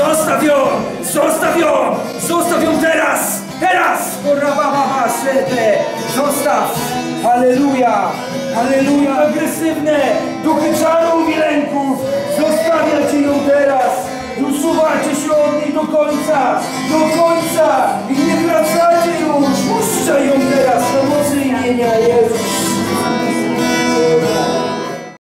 Zostaw ją! Zostaw ją! Zostaw ją teraz! Teraz! Korababa szedle! Zostaw! Halleluja! Halleluja! Agresywne duchy czaru i lęków! Zostawiacie ją teraz! Już się od niej do końca! Do końca! I nie wracacie już! Puszczaj ją teraz na mocy imienia Jezus!